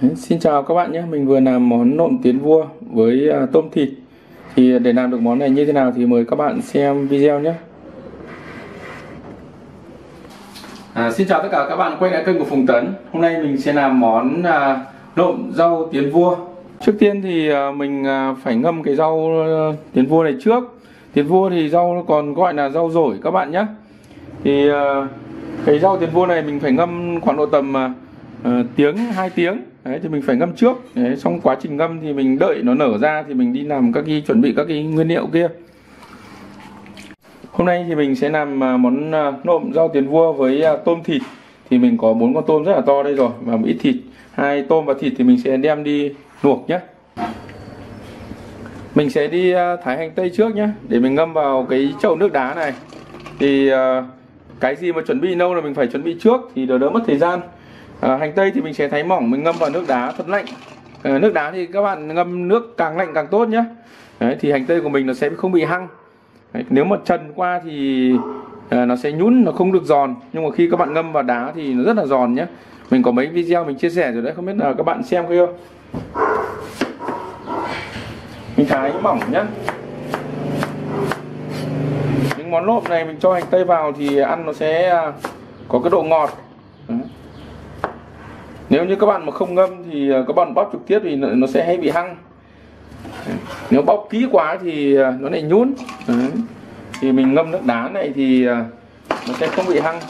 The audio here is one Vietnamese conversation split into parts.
Đấy, Xin chào các bạn nhé, mình vừa làm món nộm tiến vua với à, tôm thịt. Thì để làm được món này như thế nào thì mời các bạn xem video nhé. À, Xin chào tất cả các bạn quay lại kênh của Phùng Tấn. Hôm nay mình sẽ làm món à, nộm rau tiến vua. Trước tiên thì à, mình à, phải ngâm cái rau à, tiến vua này trước. Tiến vua thì rau còn gọi là rau rổi các bạn nhé. Thì à, cái rau tiến vua này mình phải ngâm khoảng độ tầm à, à, tiếng 2 tiếng Đấy, thì mình phải ngâm trước. Đấy, xong quá trình ngâm thì mình đợi nó nở ra thì mình đi làm các cái chuẩn bị các cái nguyên liệu kia. Hôm nay thì mình sẽ làm à, món à, nộm rau tiền vua với à, tôm thịt. Thì mình có bốn con tôm rất là to đây rồi và một ít thịt. Hai tôm và thịt thì mình sẽ đem đi luộc nhé mình sẽ đi thái hành tây trước nhé để mình ngâm vào cái chậu nước đá này. Thì cái gì mà chuẩn bị lâu là mình phải chuẩn bị trước thì đỡ đỡ mất thời gian à, hành tây thì mình sẽ thái mỏng mình ngâm vào nước đá thật lạnh. À, nước đá thì các bạn ngâm nước càng lạnh càng tốt nhé Đấy, thì hành tây của mình nó sẽ không bị hăng. Đấy, nếu mà trần qua thì à, nó sẽ nhún nó không được giòn. Nhưng mà khi các bạn ngâm vào đá thì nó rất là giòn nhé mình có mấy video mình chia sẻ rồi đấy không biết là các bạn xem chưa mình thái mỏng nhé những món nộm này mình cho hành tây vào thì ăn nó sẽ à, có cái độ ngọt nếu như các bạn mà không ngâm thì à, các bạn bóp trực tiếp thì nó sẽ hay bị hăng. Nếu bóp kỹ quá thì à, nó lại nhún. Đấy. thì mình ngâm nước đá này thì à, nó sẽ không bị hăng.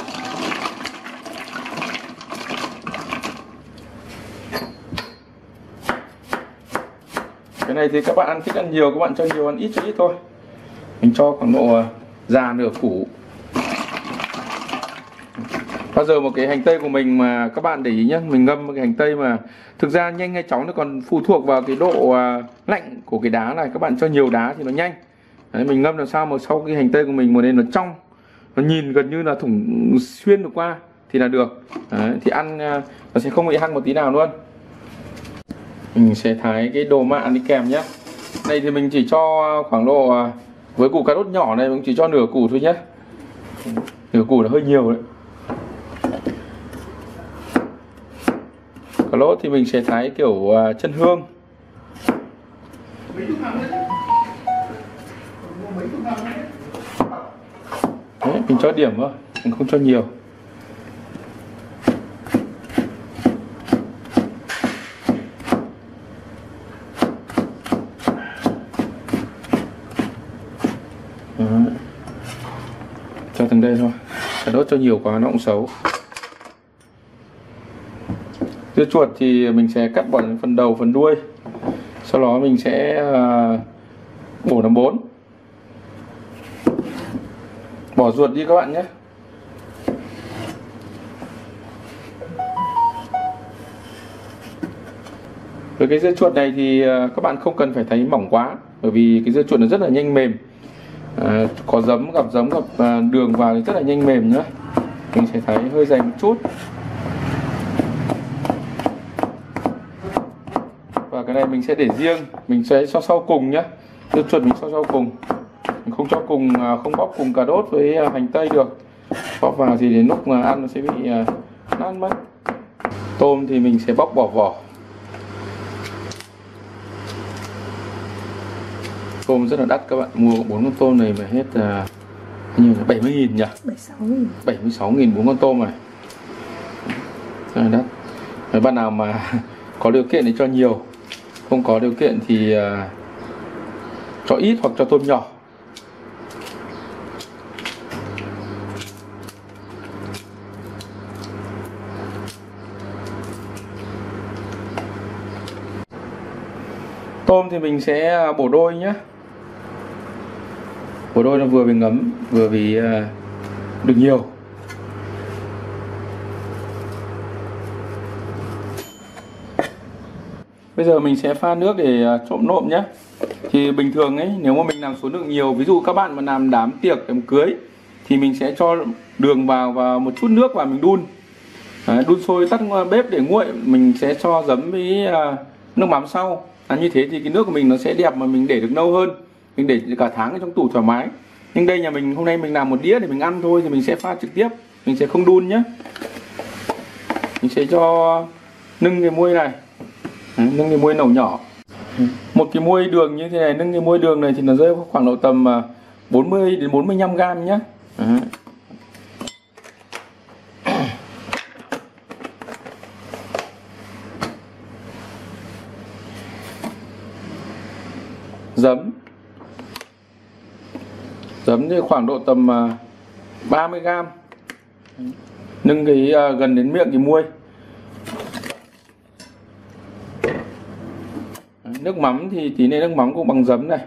Cái này thì các bạn ăn thích ăn nhiều, các bạn cho nhiều ăn ít, cho ít thôi. Mình cho khoảng độ già nửa củ bao giờ một cái hành tây của mình mà các bạn để ý nhé mình ngâm cái hành tây mà thực ra nhanh hay chóng nó còn phụ thuộc vào cái độ à, lạnh của cái đá này các bạn cho nhiều đá thì nó nhanh. Đấy, mình ngâm làm sao mà sau cái hành tây của mình mà nên nó trong nó nhìn gần như là thủng xuyên được qua thì là được. Đấy, thì ăn à, nó sẽ không bị hăng một tí nào luôn. Mình sẽ thái cái đồ mạ đi kèm nhé đây thì mình chỉ cho khoảng độ à, với củ cà rốt nhỏ này mình chỉ cho nửa củ thôi nhé nửa củ là hơi nhiều đấy. Cà rốt thì mình sẽ thái kiểu à, chân hương. Đấy, mình cho điểm thôi mình không cho nhiều. Đấy. cho từng đây thôi cà rốt cho nhiều quá nó cũng xấu dưa chuột thì mình sẽ cắt bỏ những phần đầu phần đuôi. Sau đó mình sẽ à, bổ làm bốn. Bỏ ruột đi các bạn nhé. Với cái dưa chuột này thì à, các bạn không cần phải thấy mỏng quá bởi vì cái dưa chuột nó rất là nhanh mềm. À, có giấm gặp giấm gặp à, đường vào thì rất là nhanh mềm nữa. Mình sẽ thấy hơi dày một chút. Cái này mình sẽ để riêng. Mình sẽ cho sau cùng nhé dưa chuột mình cho sau cùng. Mình không cho cùng à, không bóp cùng cà rốt với à, hành tây được. Bóp vào thì đến lúc mà ăn nó sẽ bị à, nát mất. Tôm thì mình sẽ bóc bỏ vỏ. Tôm rất là đắt các bạn. Mua bốn con tôm này mà hết à, như là 70 nghìn nhỉ? 76 nghìn. 76 nghìn bốn con tôm này. Rất là đắt. Nếu bạn nào mà có điều kiện thì cho nhiều không có điều kiện thì ờ, cho ít hoặc cho tôm nhỏ. Tôm thì mình sẽ ờ, bổ đôi nhé bổ đôi nó vừa vì ngấm, vừa vì đừng ờ, được nhiều. Bây giờ mình sẽ pha nước để à, trộn nộm nhé. Thì bình thường ấy nếu mà mình làm số lượng nhiều Ví dụ các bạn mà làm đám tiệc đám cưới Thì mình sẽ cho đường vào và một chút nước và mình đun. Đấy, Đun sôi tắt bếp để nguội Mình sẽ cho giấm với à, nước mắm sau. À, Như thế thì cái nước của mình nó sẽ đẹp mà mình để được lâu hơn. Mình để cả tháng ở trong tủ thoải mái. Nhưng đây nhà mình hôm nay mình làm một đĩa để mình ăn thôi Thì mình sẽ pha trực tiếp. Mình sẽ không đun nhé. Mình sẽ cho nưng cái muôi này. Đấy, nâng cái muôi nầu nhỏ. Một cái muôi đường như thế này nâng cái muôi đường này thì nó rơi khoảng độ tầm 40 đến 45 gram nhé Đấy. giấm. Giấm thì khoảng độ tầm 30 gram. Nâng cái gần đến miệng cái muôi nước mắm thì tí này nước mắm cũng bằng giấm này.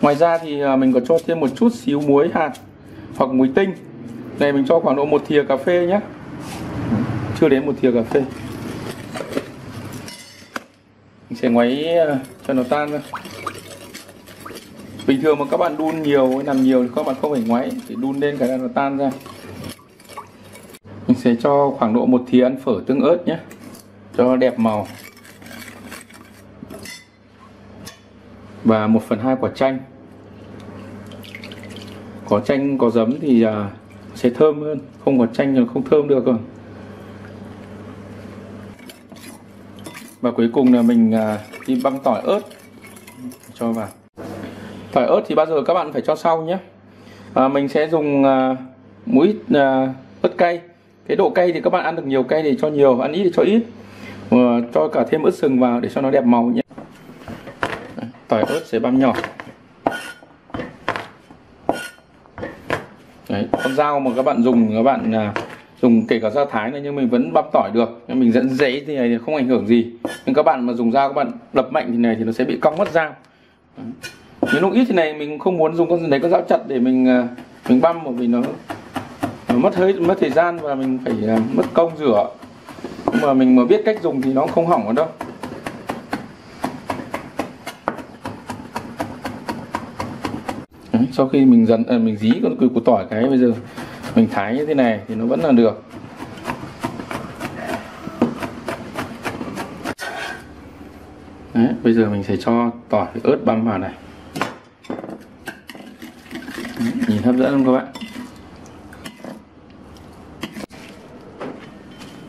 Ngoài ra thì à, mình có cho thêm một chút xíu muối hạt hoặc muối tinh. Này, mình cho khoảng độ một thìa cà phê nhé chưa đến một thìa cà phê. Mình sẽ ngoáy à, cho nó tan ra bình thường mà các bạn đun nhiều, làm nhiều thì các bạn không phải ngoáy thì đun lên cái là nó tan ra. Mình sẽ cho khoảng độ một thìa ăn phở tương ớt nhé, cho đẹp màu. Và một phần hai quả chanh. Có chanh, có giấm thì à, sẽ thơm hơn. Không có chanh thì không thơm được rồi. Và cuối cùng là mình à, đi băm tỏi ớt. Cho vào tỏi ớt thì bao giờ các bạn phải cho sau nhé. À, mình sẽ dùng à, muối à, ớt cay. Cái độ cay thì các bạn ăn được nhiều cay thì cho nhiều ăn ít thì cho ít. À, cho cả thêm ớt sừng vào để cho nó đẹp màu nhé. Tỏi ớt sẽ băm nhỏ. Đấy, con dao mà các bạn dùng các bạn à, dùng kể cả dao thái này nhưng mình vẫn băm tỏi được. Nhưng mình dẫn giấy thì này thì không ảnh hưởng gì. Nhưng các bạn mà dùng dao các bạn đập mạnh thì này thì nó sẽ bị cong mất dao. Đấy những lúc ít thì này mình không muốn dùng con đấy con dao chặt để mình ờ, mình băm bởi vì nó, nó mất hơi mất thời gian và mình phải ờ, mất công rửa. Nhưng mà mình mà biết cách dùng thì nó không hỏng ở đâu. Đấy, sau khi mình dần à, mình dí con cùi tỏi cái bây giờ mình thái như thế này thì nó vẫn là được. Đấy, bây giờ mình sẽ cho tỏi ớt băm vào này nhìn hấp dẫn không các bạn.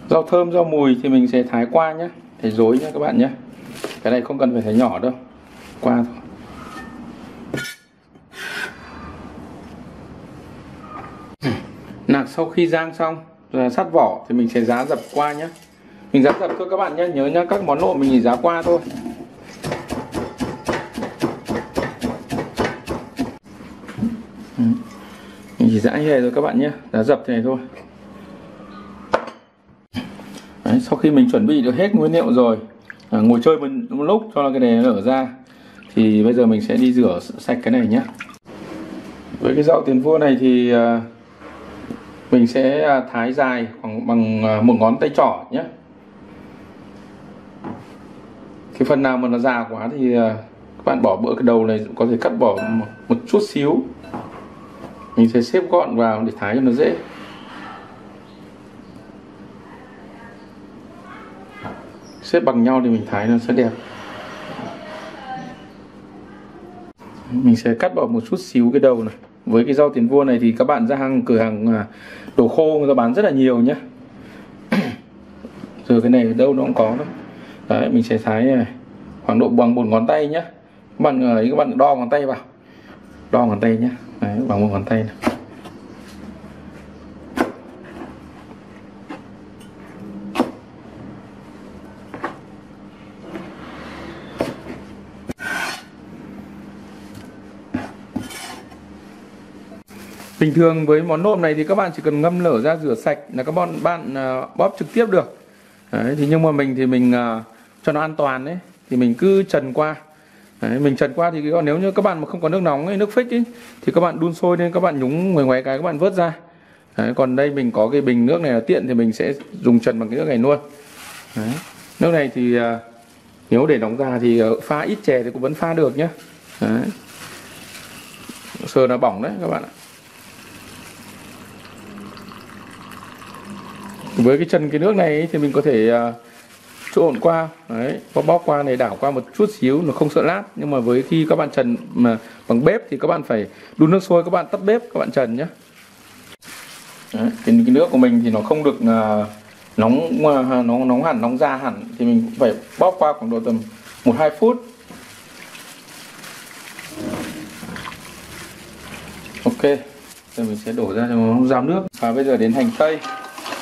Rau thơm, rau mùi thì mình sẽ thái qua nhé thái dối nhé các bạn nhé cái này không cần phải thái nhỏ đâu, qua thôi. Nạc sau khi rang xong rồi sắt vỏ thì mình sẽ giá dập qua nhé mình giá dập thôi các bạn nhé nhớ nhá, các món nộm mình chỉ giá qua thôi. Giã như này rồi các bạn nhé. Đã dập thế này thôi. Đấy, sau khi mình chuẩn bị được hết nguyên liệu rồi à, ngồi chơi một, một lúc cho cái này nở ra thì bây giờ mình sẽ đi rửa sạch cái này nhé. Với cái dạo tiền vua này thì à, mình sẽ à, thái dài khoảng bằng à, một ngón tay trỏ nhé. Cái phần nào mà nó già quá thì à, các bạn bỏ bữa cái đầu này có thể cắt bỏ một, một chút xíu mình sẽ xếp gọn vào để thái cho nó dễ. Xếp bằng nhau thì mình thái nó sẽ đẹp. Mình sẽ cắt bỏ một chút xíu cái đầu này. Với cái rau tiền vua này thì các bạn ra hàng, cửa hàng à, đồ khô người ta bán rất là nhiều nhé rồi cái này đâu nó cũng có đâu. Đấy, mình sẽ thái này. Khoảng độ bằng một ngón tay nhé các bạn à, ấy các bạn đo ngón tay vào. Đo ngón tay nhé Đấy, bằng một ngón tay này. Bình thường với món nộm này thì các bạn chỉ cần ngâm lở ra rửa sạch là các bạn bạn bóp trực tiếp được. Đấy, thì nhưng mà mình thì mình uh, cho nó an toàn đấy thì mình cứ trần qua Đấy, mình trần qua thì nếu như các bạn mà không có nước nóng hay nước phích ấy, thì các bạn đun sôi lên các bạn nhúng ngoài ngoài cái các bạn vớt ra Đấy, còn đây mình có cái bình nước này là tiện thì mình sẽ dùng trần bằng cái nước này luôn Đấy. nước này thì à, nếu để đóng ra thì ờ, pha ít chè thì cũng vẫn pha được nhé đấy. sờ là bỏng đấy các bạn ạ với cái chân cái nước này thì mình có thể à, trộn qua. Đấy bóp bóp qua này đảo qua một chút xíu nó không sợ lát. Nhưng mà với khi các bạn trần mà bằng bếp thì các bạn phải đun nước sôi các bạn tắt bếp các bạn trần nhé. Đấy, cái, cái nước của mình thì nó không được uh, nóng à, uh, nóng nóng hẳn nóng ra hẳn. Thì mình cũng phải bóp qua khoảng độ tầm một hai phút. Ok thì mình sẽ đổ ra cho nó ráo nước. Và bây giờ đến hành tây.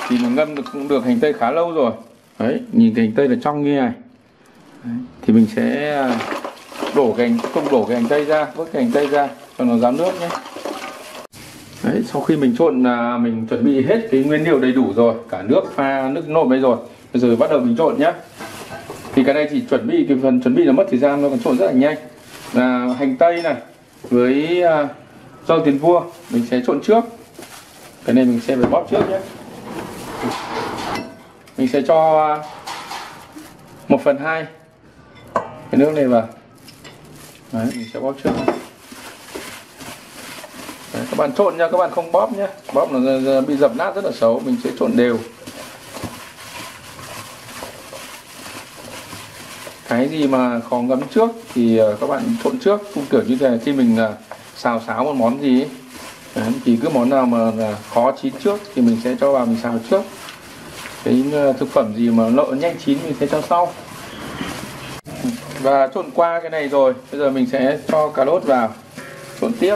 Thì mình ngâm được cũng được hành tây khá lâu rồi đấy nhìn cái hành tây là trong như này. Đấy. thì mình sẽ à, đổ cái hành, không đổ cái hành tây ra vớt cái hành tây ra cho nó ráo nước nhé. Đấy sau khi mình trộn là mình chuẩn bị hết cái nguyên liệu đầy đủ rồi cả nước pha nước nộm đây rồi bây giờ bắt đầu mình trộn nhé thì cái này chỉ chuẩn bị cái phần chuẩn bị là mất thời gian thôi còn trộn rất là nhanh. Là hành tây này với uh, rau tiền vua mình sẽ trộn trước. Cái này mình sẽ phải bóp trước nhé mình sẽ cho à, một phần hai cái nước này vào. Đấy mình sẽ bóp trước. Đấy, các bạn trộn nha các bạn không bóp nhé. Bóp nó bị dập nát rất là xấu mình sẽ trộn đều. Cái gì mà khó ngấm trước thì ờ, các bạn trộn trước cũng kiểu như thế khi mình ờ, xào xáo một món gì Đấy, thì cứ món nào mà ờ, khó chín trước thì mình sẽ cho vào mình xào trước cái ờ, thực phẩm gì mà lợn nhanh chín mình sẽ cho sau. Và trộn qua cái này rồi, bây giờ mình sẽ cho cà rốt vào, trộn tiếp.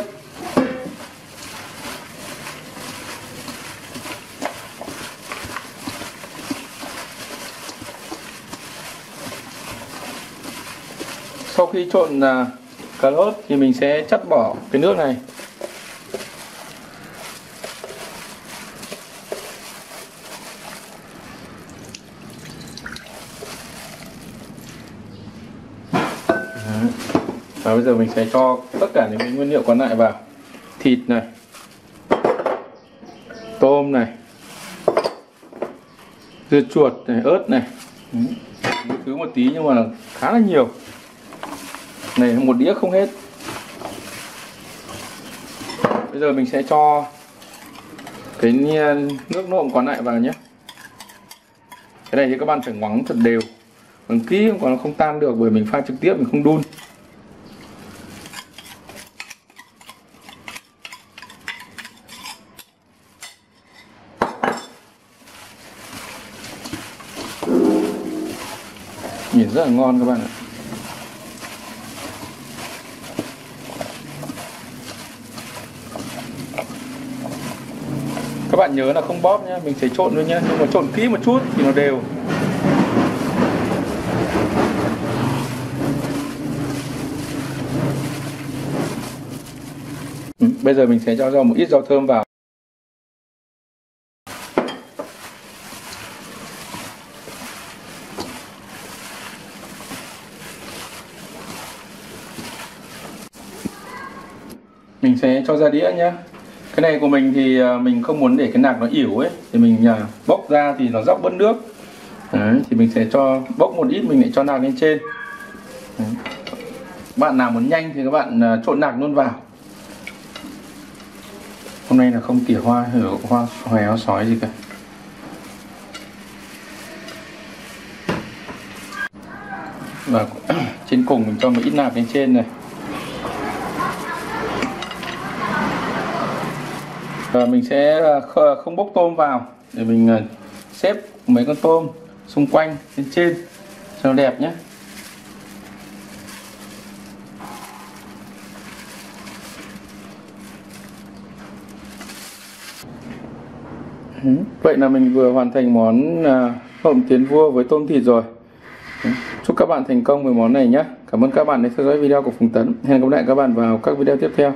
Sau khi trộn à, cà rốt thì mình sẽ chắt bỏ cái nước này. Và bây giờ mình sẽ cho tất cả những nguyên liệu còn lại vào. Thịt này. Tôm này. Dưa chuột này, ớt này. Cứ một tí nhưng mà khá là nhiều. Này, một đĩa không hết. Bây giờ mình sẽ cho cái nước nộm còn lại vào nhé. Cái này thì các bạn phải ngoắng thật đều. Bằng kỹ còn nó không tan được bởi mình pha trực tiếp, mình không đun. Nhìn rất là ngon các bạn ạ. Các bạn nhớ là không bóp nhé mình sẽ trộn thôi nhé nhưng mà trộn kỹ một chút thì nó đều. Ừ, bây giờ mình sẽ cho ra một ít rau thơm vào mình sẽ cho ra đĩa nhé cái này của mình thì à, mình không muốn để cái nạc nó ỉu ấy thì mình à, bốc ra thì nó dốc bớt nước. Đấy, thì mình sẽ cho bốc một ít mình lại cho nạc lên trên. Đấy. bạn nào muốn nhanh thì các bạn à, trộn nạc luôn vào. Hôm nay là không tỉa hoa hở hoa hòe hoa sói gì cả. Và trên cùng mình cho một ít nạc lên trên này. Mình sẽ ờ, không bốc tôm vào. Để mình ờ, xếp mấy con tôm xung quanh trên trên cho nó đẹp nhé. Ừ, vậy là mình vừa hoàn thành món ờ, hộm tiến vua với tôm thịt rồi. Ừ, chúc các bạn thành công với món này nhé. Cảm ơn các bạn đã theo dõi video của Phùng Tấn. Hẹn gặp lại các bạn vào các video tiếp theo.